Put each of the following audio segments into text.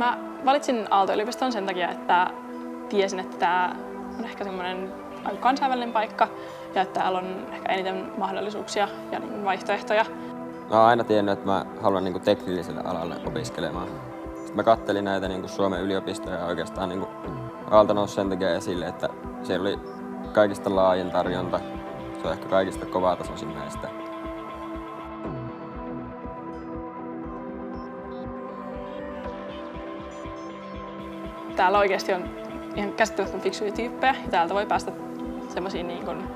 Mä valitsin Aalto-yliopiston sen takia, että tiesin, että tämä on ehkä semmoinen aika kansainvälinen paikka ja että täällä on ehkä eniten mahdollisuuksia ja niin vaihtoehtoja. Mä oon aina tiennyt, että mä haluan niin teknilliselle alalle opiskelemaan. Sitten mä kattelin näitä niin Suomen yliopistoja ja oikeastaan niin Aalto nousi sen takia esille, että siellä oli kaikista laajin tarjonta. Se on ehkä kaikista kovatasoisin näistä. Täällä oikeasti on ihan käsittämättömän fiksuja tyyppejä ja täältä voi päästä semmoisiin niin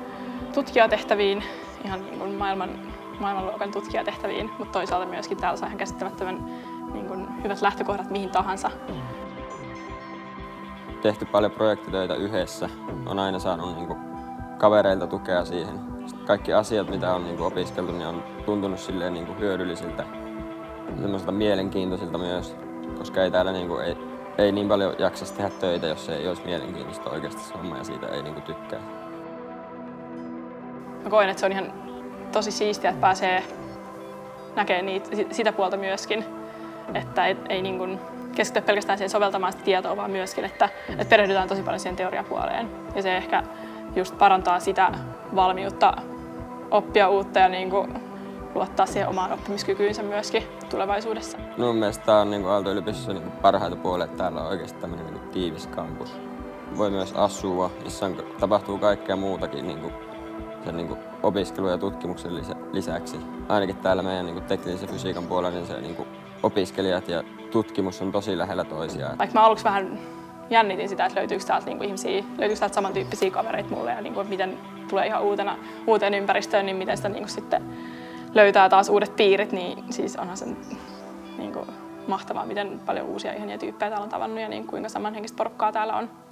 tutkijatehtäviin, ihan niin kuin maailman, maailmanluokan tutkijatehtäviin, mutta toisaalta myöskin täällä saa ihan käsittämättömän niin kuin hyvät lähtökohdat mihin tahansa. Tehty paljon projektitöitä yhdessä. On aina saanut niin kuin, kavereilta tukea siihen. Sitten kaikki asiat, mitä on niin kuin, opiskeltu, niin on tuntunut silleen niin kuin, hyödyllisiltä. Semmoisilta mielenkiintoisilta myös, koska ei täällä niin kuin, ei, ei niin paljon jaksaisi tehdä töitä, jos ei olisi mielenkiintoista oikeasti se homma ja siitä ei niin kuin, tykkää. Mä koen, että se on ihan tosi siistiä, että pääsee näkemään niitä, sitä puolta myöskin. Että ei, ei niin kuin keskity pelkästään siihen soveltamaan sitä tietoa, vaan myöskin, että, että perehdytään tosi paljon siihen teoriapuoleen. Ja se ehkä just parantaa sitä valmiutta oppia uutta ja niin kuin luottaa siihen omaan oppimiskykyynsä myöskin tulevaisuudessa. Mun mielestä tämä on niin Aalto-yliopistossa niin parhaita puolia, että täällä on oikeasti tämmöinen niin tiivis kampus. Voi myös asua, missä on, tapahtuu kaikkea muutakin niin kuin sen niin kuin opiskelun ja tutkimuksen lisäksi. Ainakin täällä meidän niin kuin teknisen fysiikan puolella niin se niin kuin opiskelijat ja tutkimus on tosi lähellä toisiaan. Vaikka mä aluksi vähän jännitin sitä, että löytyykö täältä niin kuin ihmisiä, löytyykö täältä samantyyppisiä kavereita mulle ja niin kuin, miten tulee ihan uutena, uuteen ympäristöön, niin miten sitä niin kuin sitten löytää taas uudet piirit, niin siis onhan se niin kuin, mahtavaa, miten paljon uusia ihania tyyppejä täällä on tavannut ja niin kuinka samanhenkistä porukkaa täällä on.